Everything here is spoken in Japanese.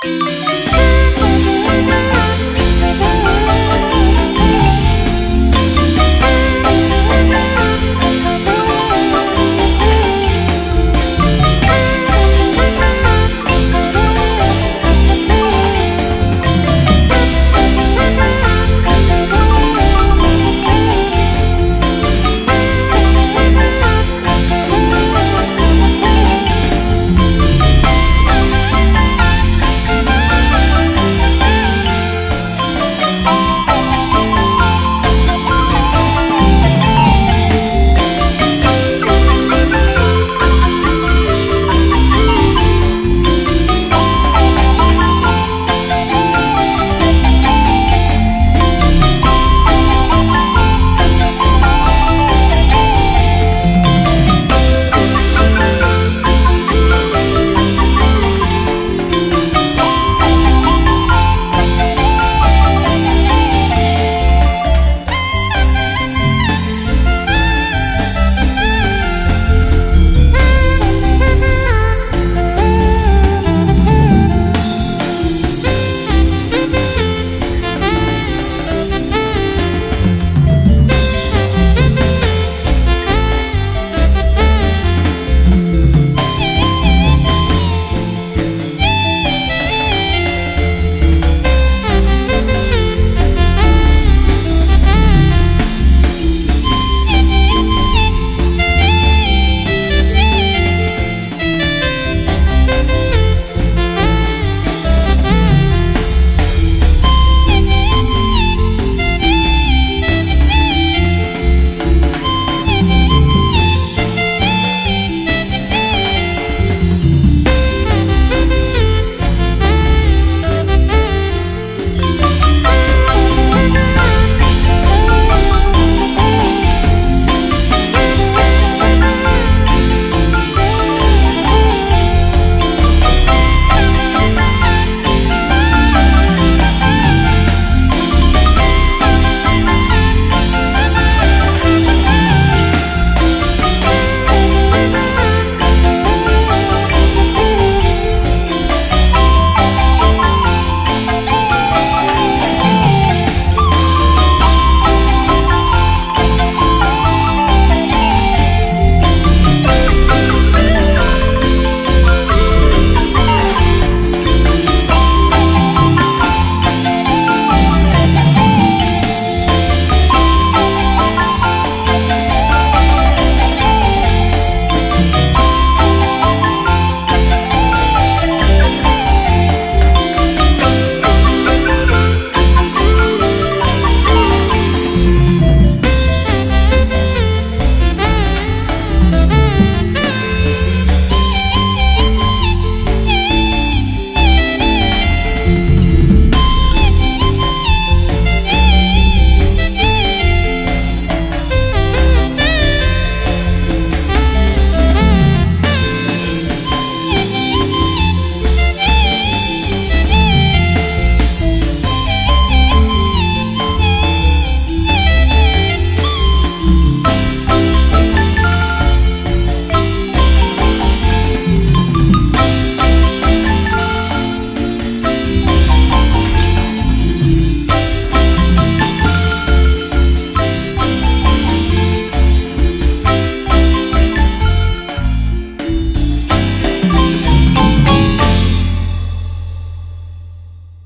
ピー